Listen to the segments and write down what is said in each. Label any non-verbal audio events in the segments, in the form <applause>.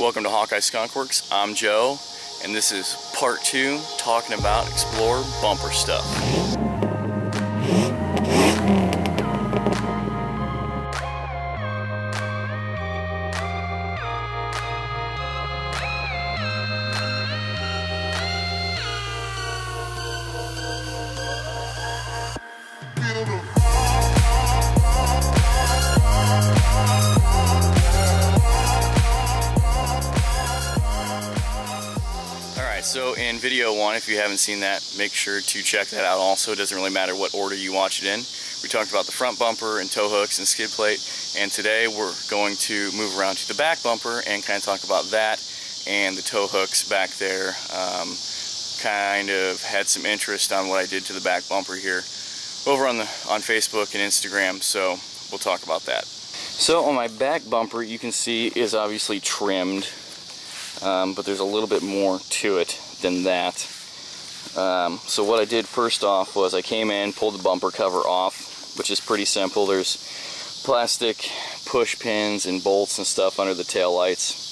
Welcome to Hawkeye Skunk Works. I'm Joe, and this is part two talking about Explorer bumper stuff. Video one, if you haven't seen that, make sure to check that out also. It doesn't really matter what order you watch it in. We talked about the front bumper and tow hooks and skid plate, and today we're going to move around to the back bumper and kind of talk about that and the tow hooks back there. Um, kind of had some interest on what I did to the back bumper here over on the on Facebook and Instagram, so we'll talk about that. So on my back bumper, you can see is obviously trimmed um, but there's a little bit more to it than that. Um, so what I did first off was I came in, pulled the bumper cover off, which is pretty simple. There's plastic push pins and bolts and stuff under the tail lights.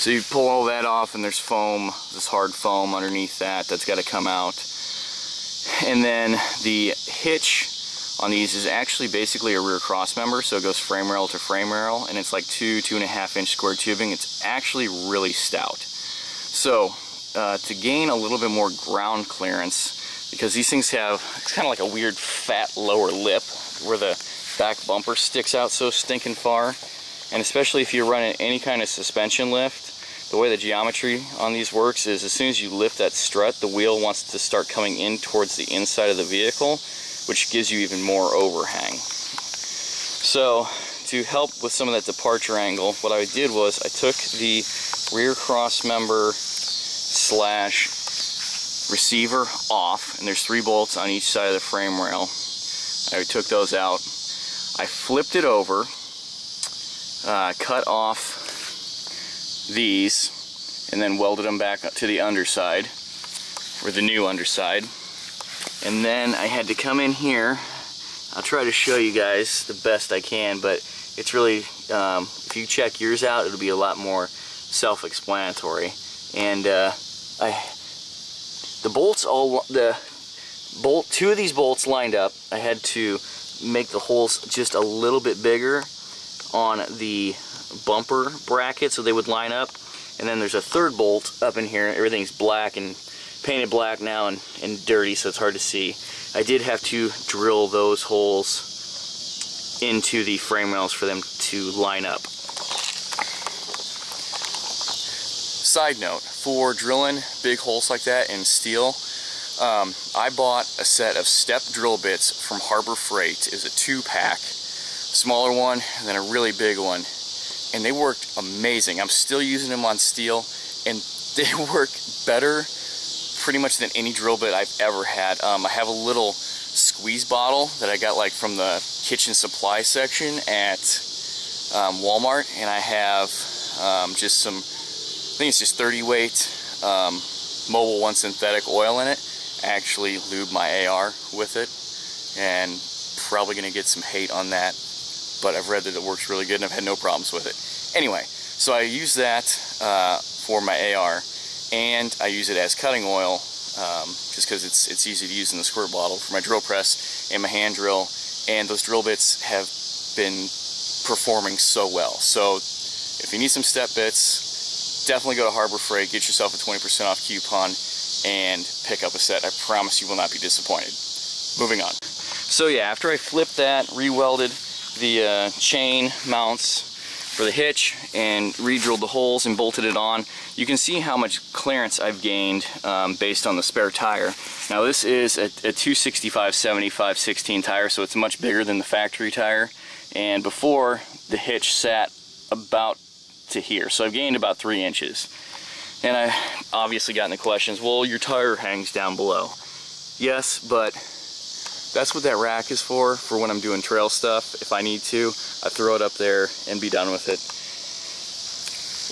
So you pull all that off and there's foam, this hard foam underneath that, that's got to come out. And then the hitch on these is actually basically a rear cross member, so it goes frame rail to frame rail, and it's like two, two and a half inch square tubing. It's actually really stout. So uh, to gain a little bit more ground clearance, because these things have, it's kind of like a weird fat lower lip where the back bumper sticks out so stinking far, and especially if you're running any kind of suspension lift, the way the geometry on these works is as soon as you lift that strut, the wheel wants to start coming in towards the inside of the vehicle, which gives you even more overhang. So to help with some of that departure angle, what I did was I took the rear cross member slash receiver off, and there's three bolts on each side of the frame rail. I took those out. I flipped it over, uh, cut off these, and then welded them back to the underside, or the new underside. And then I had to come in here. I'll try to show you guys the best I can, but it's really, um, if you check yours out, it'll be a lot more self-explanatory. And uh, I, the bolts all, the bolt, two of these bolts lined up. I had to make the holes just a little bit bigger on the bumper bracket so they would line up. And then there's a third bolt up in here. Everything's black and painted black now and, and dirty so it's hard to see. I did have to drill those holes into the frame rails for them to line up. Side note, for drilling big holes like that in steel, um, I bought a set of step drill bits from Harbor Freight. Was a two pack, smaller one and then a really big one. And they worked amazing. I'm still using them on steel and <laughs> they work better pretty much than any drill bit I've ever had. Um, I have a little squeeze bottle that I got like from the kitchen supply section at um, Walmart and I have um, just some, think it's just 30 weight um, Mobil 1 synthetic oil in it. Actually lube my AR with it and probably going to get some hate on that but I've read that it works really good and I've had no problems with it. Anyway, so I use that uh, for my AR and I use it as cutting oil um, just because it's it's easy to use in the squirt bottle for my drill press and my hand drill and those drill bits have been performing so well so if you need some step bits definitely go to Harbor Freight get yourself a 20% off coupon and pick up a set I promise you will not be disappointed moving on so yeah after I flipped that re-welded the uh, chain mounts for the hitch and re-drilled the holes and bolted it on. You can see how much clearance I've gained um, based on the spare tire. Now this is a, a 265 75 16 tire so it's much bigger than the factory tire and before the hitch sat about to here so I've gained about three inches and I obviously gotten the questions well your tire hangs down below yes but that's what that rack is for, for when I'm doing trail stuff. If I need to, I throw it up there and be done with it.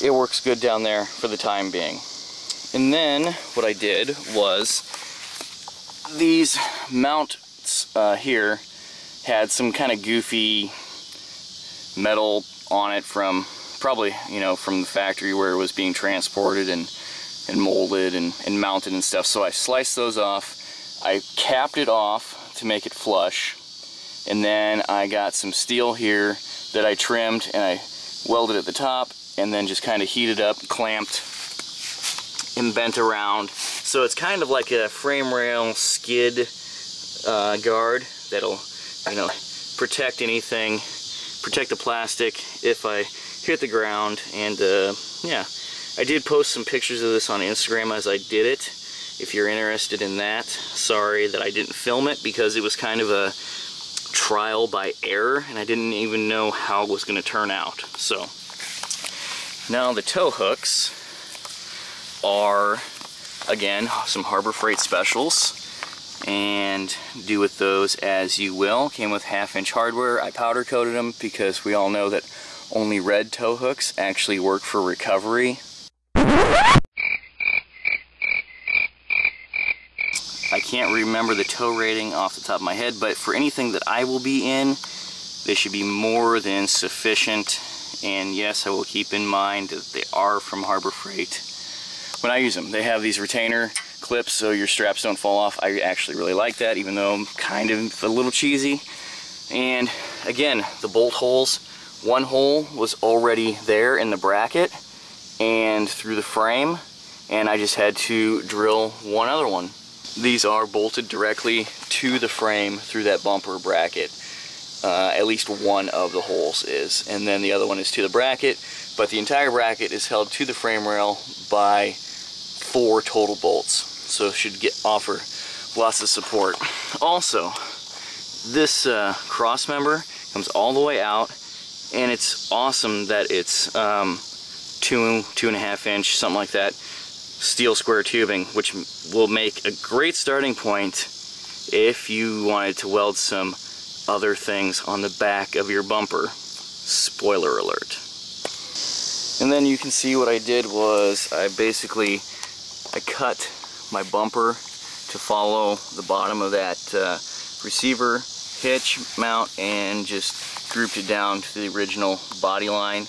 It works good down there for the time being. And then what I did was these mounts uh, here had some kind of goofy metal on it from probably, you know, from the factory where it was being transported and, and molded and, and mounted and stuff. So I sliced those off. I capped it off to make it flush. And then I got some steel here that I trimmed and I welded at the top and then just kind of heated up, clamped, and bent around. So it's kind of like a frame rail skid uh, guard that'll, you know, protect anything, protect the plastic if I hit the ground. And uh, yeah, I did post some pictures of this on Instagram as I did it. If you're interested in that, sorry that I didn't film it because it was kind of a trial by error and I didn't even know how it was going to turn out. So now the tow hooks are again some Harbor Freight specials and do with those as you will. Came with half inch hardware. I powder coated them because we all know that only red tow hooks actually work for recovery. I can't remember the tow rating off the top of my head, but for anything that I will be in, they should be more than sufficient. And yes, I will keep in mind that they are from Harbor Freight when I use them. They have these retainer clips so your straps don't fall off. I actually really like that, even though I'm kind of a little cheesy. And again, the bolt holes, one hole was already there in the bracket and through the frame, and I just had to drill one other one. These are bolted directly to the frame through that bumper bracket. Uh, at least one of the holes is, and then the other one is to the bracket, but the entire bracket is held to the frame rail by four total bolts. So should get offer lots of support. Also, this uh, cross member comes all the way out and it's awesome that it's um, two, two and a half inch, something like that, steel square tubing, which will make a great starting point if you wanted to weld some other things on the back of your bumper. Spoiler alert. And then you can see what I did was I basically I cut my bumper to follow the bottom of that uh, receiver hitch mount and just grouped it down to the original body line.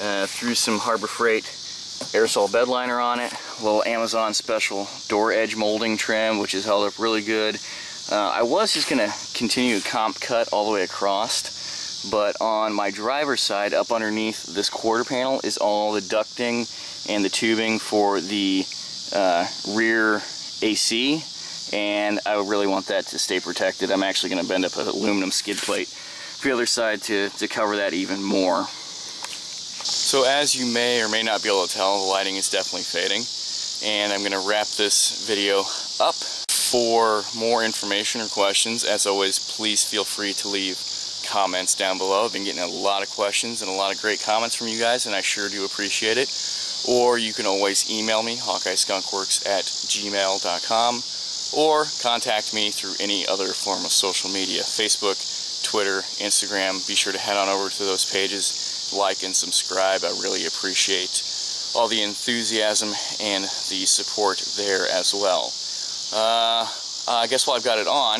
Uh, threw some Harbor Freight aerosol bed liner on it, a little Amazon special door edge molding trim which has held up really good. Uh, I was just going to continue a comp cut all the way across, but on my driver's side up underneath this quarter panel is all the ducting and the tubing for the uh, rear AC and I really want that to stay protected. I'm actually going to bend up an aluminum skid plate the other side to, to cover that even more. So as you may or may not be able to tell, the lighting is definitely fading and I'm going to wrap this video up. For more information or questions, as always, please feel free to leave comments down below. I've been getting a lot of questions and a lot of great comments from you guys and I sure do appreciate it or you can always email me, hawkeyeskunkworks at gmail.com, or contact me through any other form of social media, Facebook, Twitter, Instagram. Be sure to head on over to those pages, like and subscribe. I really appreciate all the enthusiasm and the support there as well. Uh, I guess while I've got it on,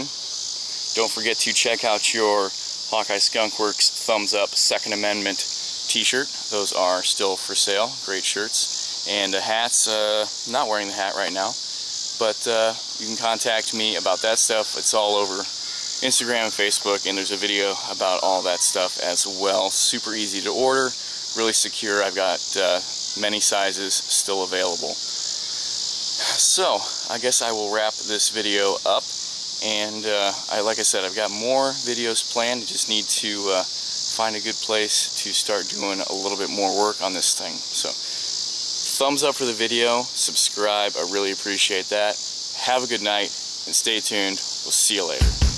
don't forget to check out your Hawkeye Skunkworks Thumbs Up Second Amendment t-shirt. Those are still for sale. Great shirts. And the hats, uh, not wearing the hat right now, but uh, you can contact me about that stuff. It's all over Instagram and Facebook, and there's a video about all that stuff as well. Super easy to order, really secure. I've got uh, many sizes still available. So, I guess I will wrap this video up. And uh, I, like I said, I've got more videos planned. Just need to uh, find a good place to start doing a little bit more work on this thing. So thumbs up for the video, subscribe, I really appreciate that. Have a good night and stay tuned. We'll see you later.